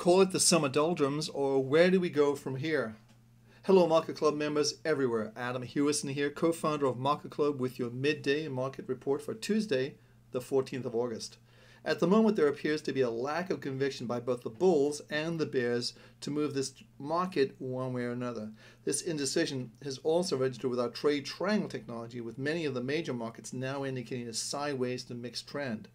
Call it the summer doldrums, or where do we go from here? Hello, Market Club members everywhere. Adam Hewison here, co founder of Market Club, with your midday market report for Tuesday, the 14th of August. At the moment, there appears to be a lack of conviction by both the bulls and the bears to move this market one way or another. This indecision has also registered with our trade triangle technology, with many of the major markets now indicating a sideways to mixed trend.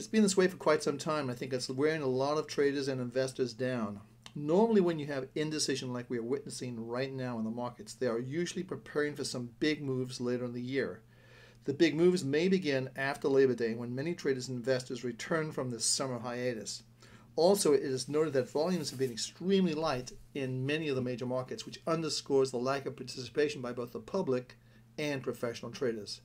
It's been this way for quite some time. I think it's wearing a lot of traders and investors down. Normally, when you have indecision like we are witnessing right now in the markets, they are usually preparing for some big moves later in the year. The big moves may begin after Labor Day when many traders and investors return from this summer hiatus. Also, it is noted that volumes have been extremely light in many of the major markets, which underscores the lack of participation by both the public and professional traders.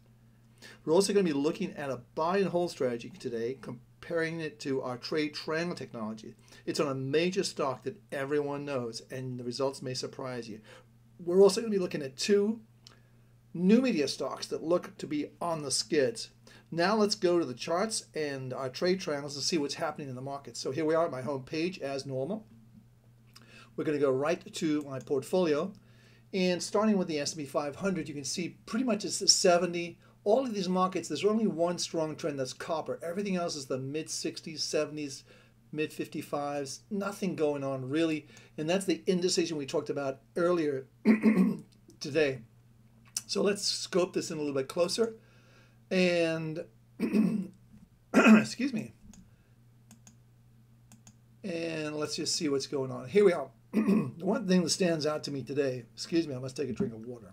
We're also going to be looking at a buy and hold strategy today, comparing it to our trade triangle technology. It's on a major stock that everyone knows, and the results may surprise you. We're also going to be looking at two new media stocks that look to be on the skids. Now let's go to the charts and our trade triangles and see what's happening in the market. So here we are at my home page as normal. We're going to go right to my portfolio. And starting with the S&P 500, you can see pretty much it's the 70 all of these markets, there's only one strong trend that's copper. Everything else is the mid 60s, 70s, mid 55s, nothing going on really. And that's the indecision we talked about earlier today. So let's scope this in a little bit closer. And, excuse me. And let's just see what's going on. Here we are. the one thing that stands out to me today, excuse me, I must take a drink of water.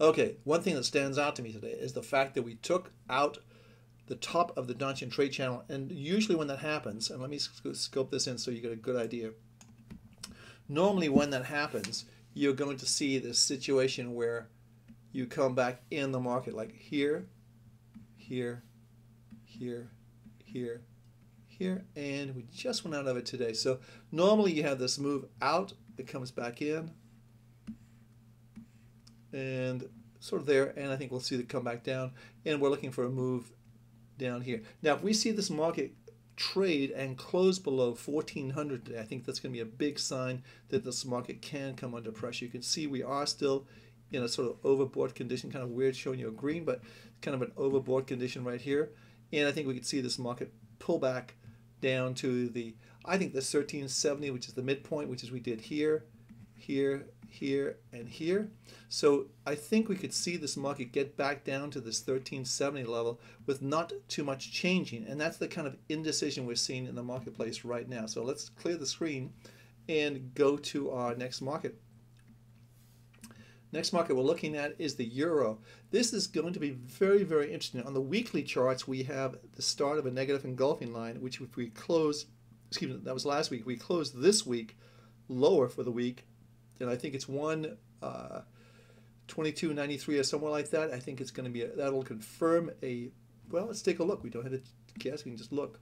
Okay, one thing that stands out to me today is the fact that we took out the top of the Donchian trade channel. And usually when that happens, and let me scope this in so you get a good idea. Normally when that happens, you're going to see this situation where you come back in the market like here, here, here, here, here, and we just went out of it today. So normally you have this move out, it comes back in, and sort of there, and I think we'll see it come back down, and we're looking for a move down here. Now, if we see this market trade and close below 1400 today, I think that's going to be a big sign that this market can come under pressure. You can see we are still in a sort of overbought condition, kind of weird showing you a green, but kind of an overbought condition right here. And I think we could see this market pull back down to the, I think the 1370, which is the midpoint, which is we did here, here, here, and here. So I think we could see this market get back down to this 1370 level with not too much changing. And that's the kind of indecision we're seeing in the marketplace right now. So let's clear the screen and go to our next market. Next market we're looking at is the euro. This is going to be very, very interesting. On the weekly charts, we have the start of a negative engulfing line, which if we close, excuse me, that was last week, we closed this week lower for the week and I think it's one uh, 2293 or somewhere like that. I think it's going to be a, that'll confirm a. Well, let's take a look. We don't have to guess. We can just look.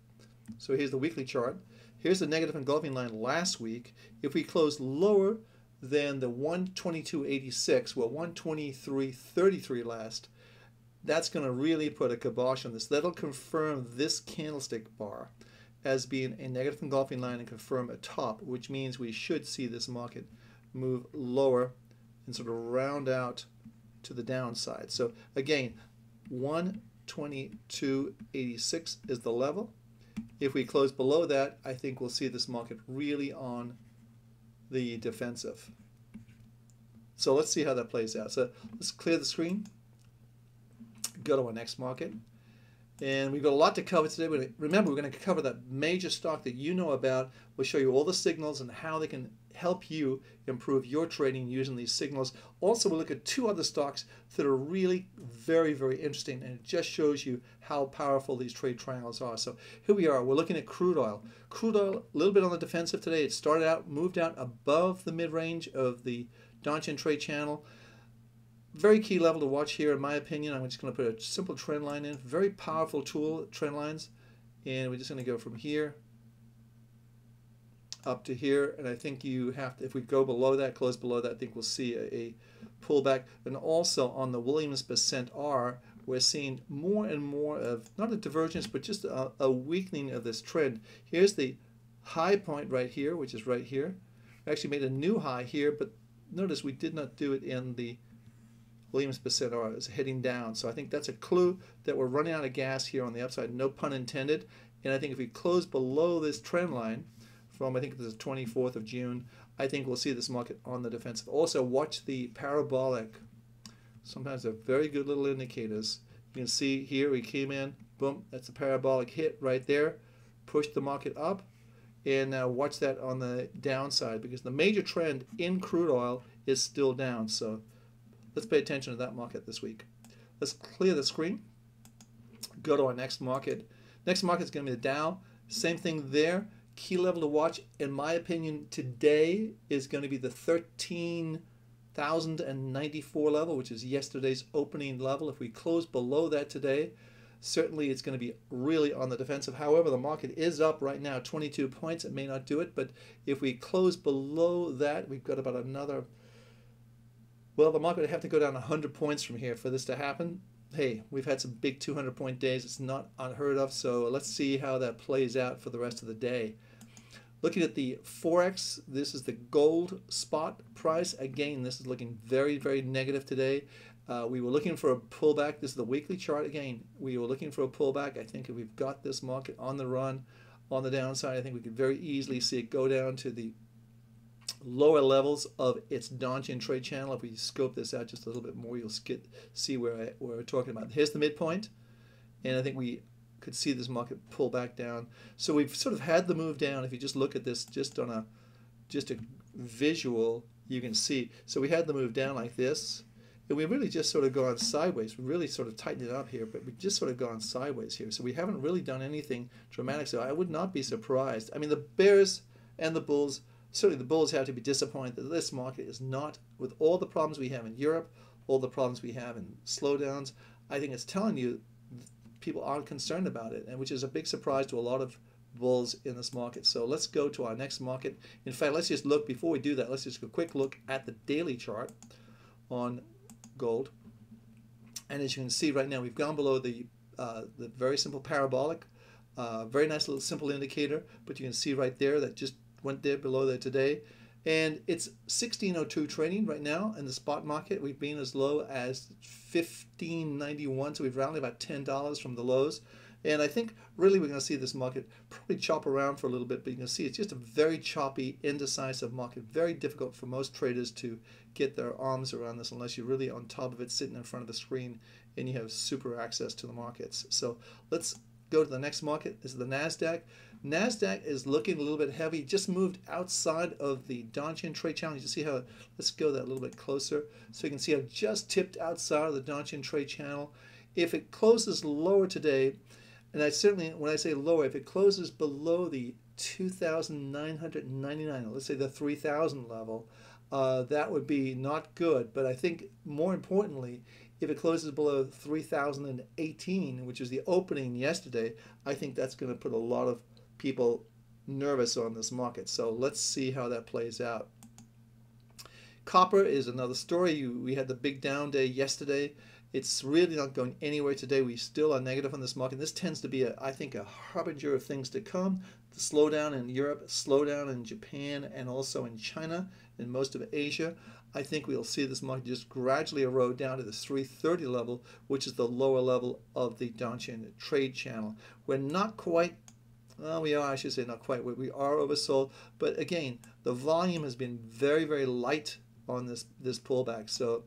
So here's the weekly chart. Here's the negative engulfing line last week. If we close lower than the 122.86, well, 123.33 last, that's going to really put a kibosh on this. That'll confirm this candlestick bar as being a negative engulfing line and confirm a top, which means we should see this market move lower and sort of round out to the downside. So again, 122.86 is the level. If we close below that, I think we'll see this market really on the defensive. So let's see how that plays out. So let's clear the screen, go to our next market. And we've got a lot to cover today. Remember, we're going to cover that major stock that you know about. We'll show you all the signals and how they can help you improve your trading using these signals. Also, we'll look at two other stocks that are really very, very interesting, and it just shows you how powerful these trade triangles are. So here we are. We're looking at crude oil. Crude oil, a little bit on the defensive today. It started out, moved out above the mid-range of the Donchian trade channel. Very key level to watch here, in my opinion. I'm just going to put a simple trend line in. Very powerful tool, trend lines. And we're just going to go from here up to here, and I think you have to, if we go below that, close below that, I think we'll see a, a pullback. And also on the Williams percent R, we're seeing more and more of not a divergence, but just a, a weakening of this trend. Here's the high point right here, which is right here. We actually made a new high here, but notice we did not do it in the Williams percent R is heading down. So I think that's a clue that we're running out of gas here on the upside, no pun intended. And I think if we close below this trend line from, I think is 24th of June, I think we'll see this market on the defensive. Also, watch the parabolic. Sometimes they're very good little indicators. You can see here we came in, boom, that's a parabolic hit right there, pushed the market up. And now watch that on the downside because the major trend in crude oil is still down. So let's pay attention to that market this week. Let's clear the screen. Go to our next market. Next market is going to be the Dow. Same thing there. Key level to watch, in my opinion, today is going to be the 13,094 level, which is yesterday's opening level. If we close below that today, certainly it's going to be really on the defensive. However, the market is up right now 22 points. It may not do it, but if we close below that, we've got about another well, the market would have to go down 100 points from here for this to happen. Hey, we've had some big 200 point days. It's not unheard of. So let's see how that plays out for the rest of the day. Looking at the Forex, this is the gold spot price. Again, this is looking very, very negative today. Uh, we were looking for a pullback. This is the weekly chart again. We were looking for a pullback. I think if we've got this market on the run, on the downside, I think we could very easily see it go down to the lower levels of its Donchian trade channel. If we scope this out just a little bit more, you'll get, see where, I, where we're talking about. Here's the midpoint, and I think we could see this market pull back down. So we've sort of had the move down. If you just look at this just on a just a visual, you can see. So we had the move down like this, and we've really just sort of gone sideways. We really sort of tightened it up here, but we've just sort of gone sideways here. So we haven't really done anything dramatic. So I would not be surprised. I mean, the bears and the bulls certainly the bulls have to be disappointed that this market is not, with all the problems we have in Europe, all the problems we have in slowdowns, I think it's telling you people aren't concerned about it, and which is a big surprise to a lot of bulls in this market. So let's go to our next market. In fact, let's just look, before we do that, let's just a quick look at the daily chart on gold. And as you can see right now, we've gone below the, uh, the very simple parabolic, uh, very nice little simple indicator, but you can see right there that just went there below there today. And it's 1602 trading right now in the spot market. We've been as low as 1591, so we've rounded about $10 from the lows. And I think really we're going to see this market probably chop around for a little bit, but you can see it's just a very choppy, indecisive market. Very difficult for most traders to get their arms around this unless you're really on top of it, sitting in front of the screen, and you have super access to the markets. So let's go to the next market. This is the NASDAQ. NASDAQ is looking a little bit heavy, just moved outside of the Donchian trade channel. You see how, let's go that a little bit closer. So you can see how just tipped outside of the Donchian trade channel. If it closes lower today, and I certainly, when I say lower, if it closes below the 2,999, let's say the 3,000 level, uh, that would be not good. But I think more importantly, if it closes below 3,018, which is the opening yesterday, I think that's going to put a lot of people nervous on this market. So let's see how that plays out. Copper is another story. We had the big down day yesterday. It's really not going anywhere today. We still are negative on this market. This tends to be, a, I think, a harbinger of things to come. The slowdown in Europe, slowdown in Japan, and also in China and most of Asia. I think we'll see this market just gradually erode down to the 330 level, which is the lower level of the Donchian trade channel. We're not quite well, we are, I should say, not quite. We are oversold, but again, the volume has been very, very light on this this pullback. So,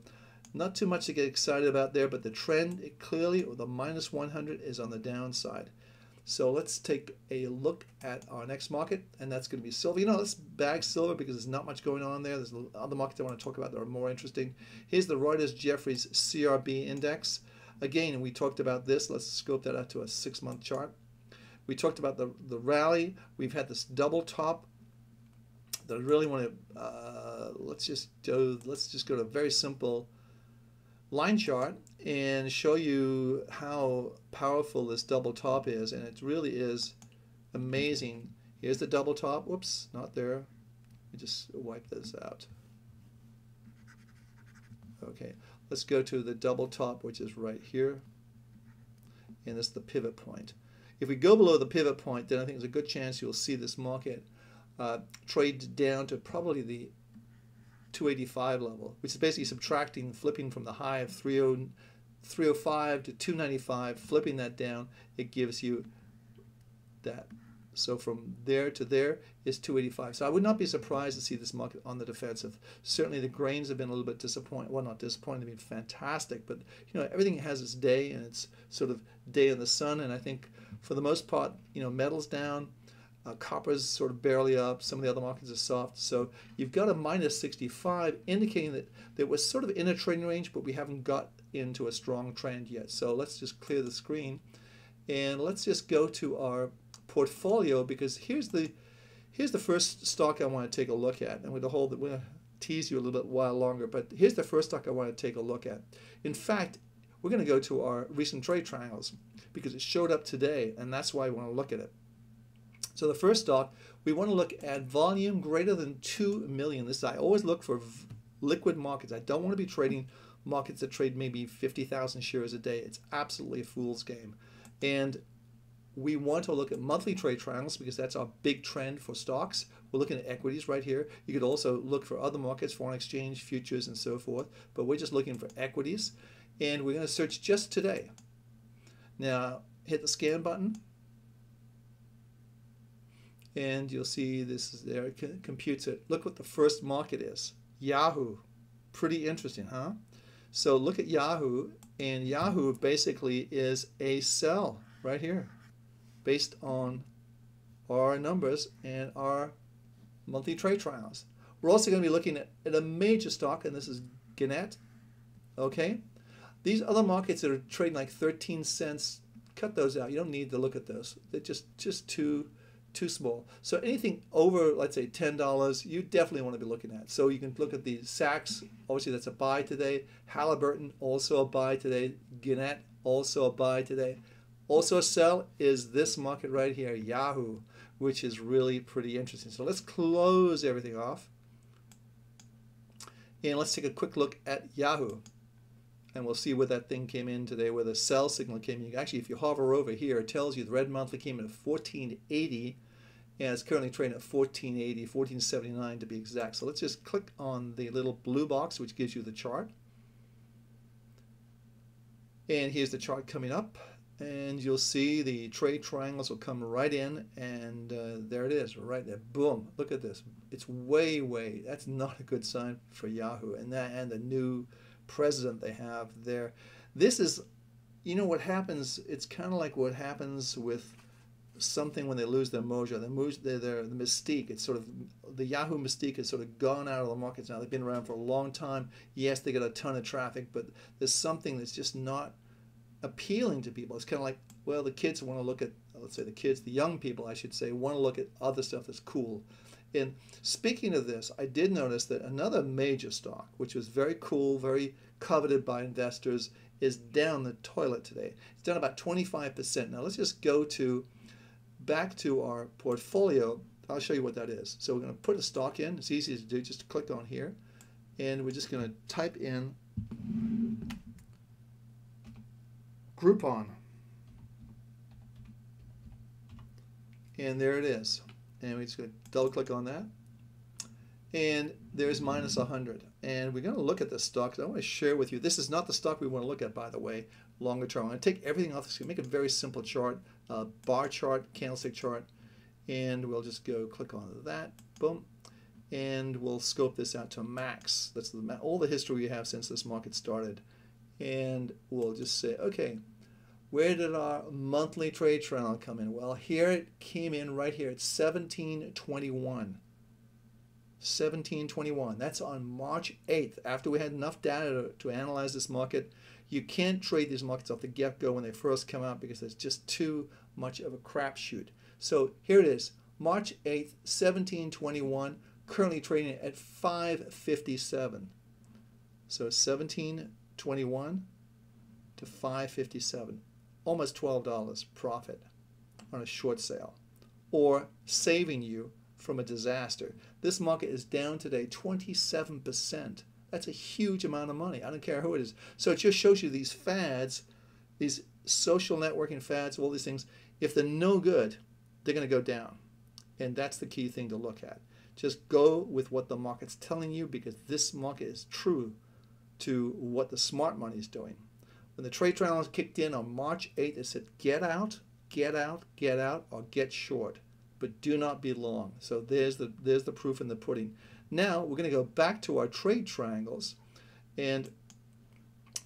not too much to get excited about there, but the trend clearly, or the minus 100 is on the downside. So let's take a look at our next market, and that's going to be silver. You know, let's bag silver because there's not much going on there. There's other markets I want to talk about that are more interesting. Here's the Reuters Jefferies CRB index. Again, we talked about this. Let's scope that out to a six-month chart. We talked about the, the rally. We've had this double top that I really want to, uh, let's just go, let's just go to a very simple line chart and show you how powerful this double top is. And it really is amazing. Here's the double top. Whoops, not there. Let me just wipe this out. Okay, let's go to the double top, which is right here. and this is the pivot point. If we go below the pivot point, then I think there's a good chance you'll see this market uh, trade down to probably the 285 level, which is basically subtracting, flipping from the high of 30, 305 to 295, flipping that down, it gives you that. So from there to there is 285. So I would not be surprised to see this market on the defensive. Certainly the grains have been a little bit disappointing. Well, not disappointing, they've been fantastic, but you know everything has its day and its sort of day in the sun. And I think for the most part, you know, metals down, uh, copper's sort of barely up. Some of the other markets are soft. So you've got a minus 65, indicating that that we're sort of in a trading range, but we haven't got into a strong trend yet. So let's just clear the screen and let's just go to our portfolio because here's the here's the first stock I want to take a look at. It. We're going to tease you a little bit while longer, but here's the first stock I want to take a look at. In fact, we're going to go to our recent trade triangles because it showed up today, and that's why I want to look at it. So the first stock, we want to look at volume greater than 2 million. This is I always look for liquid markets. I don't want to be trading markets that trade maybe 50,000 shares a day. It's absolutely a fool's game. And we want to look at monthly trade triangles because that's our big trend for stocks. We're looking at equities right here. You could also look for other markets, foreign exchange, futures, and so forth. But we're just looking for equities. And we're going to search just today. Now, hit the scan button. And you'll see this is there. It computes it. Look what the first market is. Yahoo. Pretty interesting, huh? So look at Yahoo. And Yahoo basically is a sell right here based on our numbers and our monthly trade triangles. We're also going to be looking at, at a major stock, and this is Gannett. Okay, these other markets that are trading like 13 cents, cut those out. You don't need to look at those. They're just just too too small. So anything over, let's say ten dollars, you definitely want to be looking at. So you can look at the Saks. Obviously, that's a buy today. Halliburton also a buy today. Gannett also a buy today. Also a sell is this market right here, Yahoo, which is really pretty interesting. So let's close everything off. And let's take a quick look at Yahoo. And we'll see where that thing came in today, where the sell signal came in. Actually, if you hover over here, it tells you the red monthly came in at 1480 and it's currently trading at 1480, 1479 to be exact. So let's just click on the little blue box, which gives you the chart. And here's the chart coming up and you'll see the trade triangles will come right in and uh, there it is right there boom look at this it's way way that's not a good sign for yahoo and that and the new president they have there. This is you know what happens it's kind of like what happens with something when they lose their mojo. Their, their, their the mystique it's sort of the yahoo mystique has sort of gone out of the markets now. They've been around for a long time. Yes they get a ton of traffic but there's something that's just not appealing to people. It's kind of like, well, the kids want to look at, let's say the kids, the young people, I should say, want to look at other stuff that's cool. And speaking of this, I did notice that another major stock, which was very cool, very coveted by investors, is down the toilet today. It's down about 25%. Now let's just go to back to our portfolio. I'll show you what that is. So we're going to put a stock in. It's easy to do. Just click on here. And we're just going to type in Groupon. And there it is. And we just to double click on that. And there's minus 100. And we're going to look at this stock. I want to share with you. This is not the stock we want to look at, by the way, longer term. I'm going to take everything off the screen, make a very simple chart, uh, bar chart, candlestick chart. And we'll just go click on that. Boom. And we'll scope this out to max. That's the, all the history we have since this market started. And we'll just say, okay, where did our monthly trade triangle come in? Well, here it came in right here at 1721. 1721. That's on March 8th, after we had enough data to, to analyze this market. You can't trade these markets off the get go when they first come out because there's just too much of a crapshoot. So here it is March 8th, 1721, currently trading at 557. So 1721 to 557 almost $12 profit on a short sale or saving you from a disaster. This market is down today 27%. That's a huge amount of money. I don't care who it is. So it just shows you these fads, these social networking fads, all these things, if they're no good, they're going to go down. And that's the key thing to look at. Just go with what the market's telling you because this market is true to what the smart money is doing. When the trade triangles kicked in on March 8th, it said get out, get out, get out, or get short, but do not be long. So there's the there's the proof in the pudding. Now we're going to go back to our trade triangles and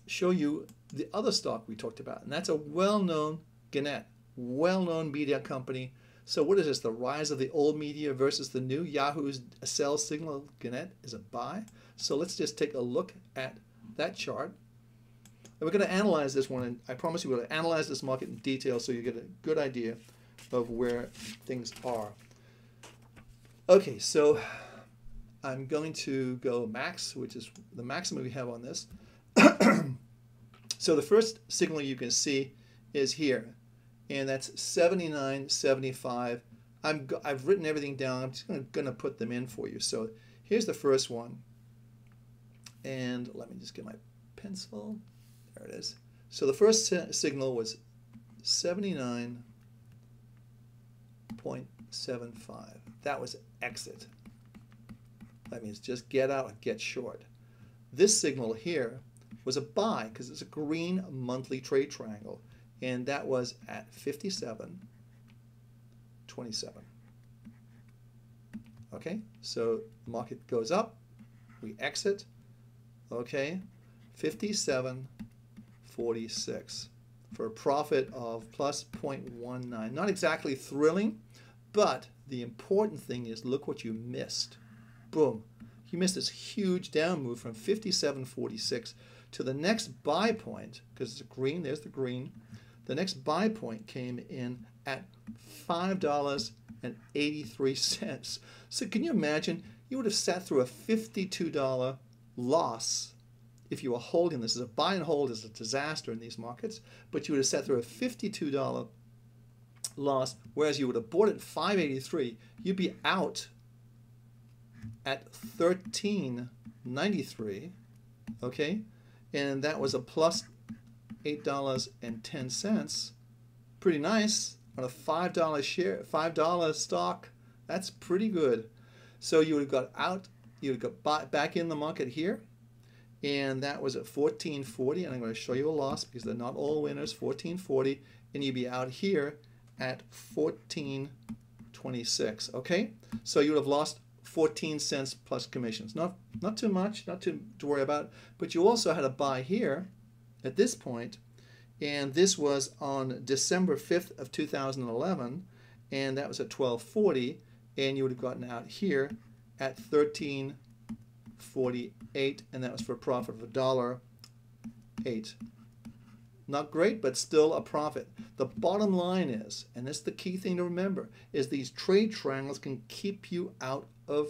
show you the other stock we talked about, and that's a well-known Gannett, well-known media company. So what is this? The rise of the old media versus the new? Yahoo's sell signal Gannett is a buy. So let's just take a look at that chart. And we're going to analyze this one, and I promise you we're going to analyze this market in detail so you get a good idea of where things are. Okay, so I'm going to go max, which is the maximum we have on this. so the first signal you can see is here, and that's 79.75. I'm, I've written everything down. I'm just going to put them in for you. So here's the first one. And let me just get my pencil. There it is. So the first signal was 79.75. That was exit. That means just get out and get short. This signal here was a buy because it's a green monthly trade triangle. And that was at 57.27. Okay, so the market goes up, we exit, okay, 57.46 for a profit of plus 0.19. Not exactly thrilling, but the important thing is look what you missed boom, you missed this huge down move from 57.46 to the next buy point, because it's green, there's the green. The next buy point came in at $5.83. So can you imagine? You would have sat through a $52 loss if you were holding this. As a buy and hold is a disaster in these markets, but you would have sat through a $52 loss, whereas you would have bought at 583, you'd be out at 13.93, okay? And that was a plus $8.10. Pretty nice on a $5 share, $5 stock. That's pretty good. So you would have got out, you would have got back in the market here, and that was at 1440 and I'm going to show you a loss because they're not all winners 1440 and you'd be out here at 1426 okay so you would have lost 14 cents plus commissions. Not, not too much, not too to worry about, but you also had a buy here at this point, and this was on December 5th of 2011, and that was at 1240, and you would have gotten out here at 1348, and that was for a profit of a dollar eight. Not great, but still a profit. The bottom line is, and this is the key thing to remember, is these trade triangles can keep you out of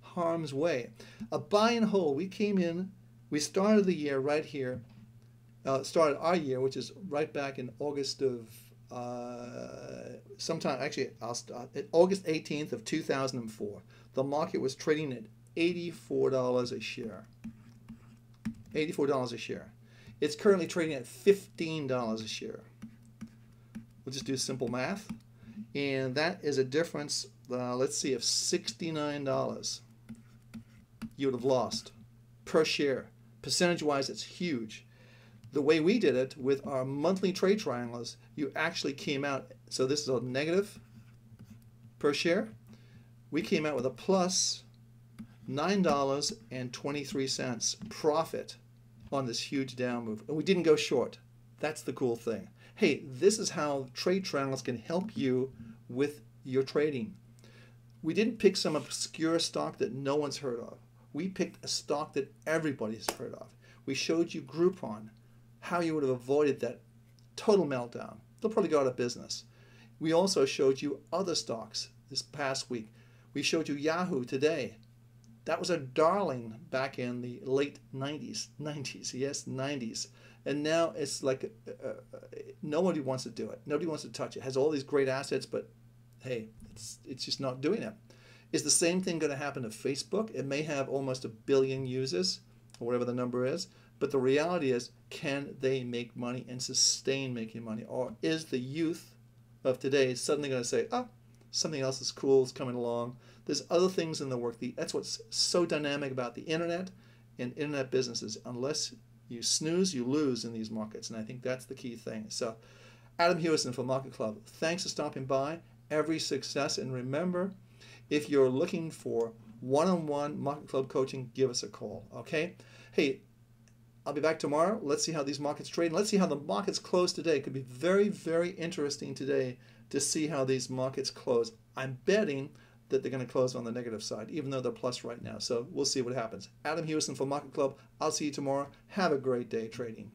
harm's way. A buy and hold, we came in, we started the year right here, uh, started our year, which is right back in August of, uh, sometime, actually, I'll start, August 18th of 2004. The market was trading at $84 a share. $84 a share. It's currently trading at $15 a share. We'll just do simple math. And that is a difference, uh, let's see, of $69 you would have lost per share. Percentage-wise, it's huge. The way we did it with our monthly trade triangles, you actually came out, so this is a negative per share. We came out with a plus $9.23 profit on this huge down move. And we didn't go short. That's the cool thing. Hey, this is how trade triangles can help you with your trading. We didn't pick some obscure stock that no one's heard of. We picked a stock that everybody's heard of. We showed you Groupon, how you would have avoided that total meltdown. They'll probably go out of business. We also showed you other stocks this past week. We showed you Yahoo today. That was a darling back in the late 90s, 90s, yes, 90s. And now it's like uh, uh, nobody wants to do it. Nobody wants to touch it. it. Has all these great assets, but hey, it's it's just not doing it. Is the same thing going to happen to Facebook? It may have almost a billion users, or whatever the number is, But the reality is, can they make money and sustain making money? Or is the youth of today suddenly going to say, oh, something else is cool is coming along? There's other things in the work. That's what's so dynamic about the internet and internet businesses. Unless you snooze, you lose in these markets. And I think that's the key thing. So, Adam Hewison from Market Club, thanks for stopping by. Every success. And remember, if you're looking for one on one Market Club coaching, give us a call. Okay? Hey, I'll be back tomorrow. Let's see how these markets trade. And Let's see how the markets close today. It could be very, very interesting today to see how these markets close. I'm betting that they're going to close on the negative side, even though they're plus right now. So we'll see what happens. Adam Hewison for Market Club. I'll see you tomorrow. Have a great day trading.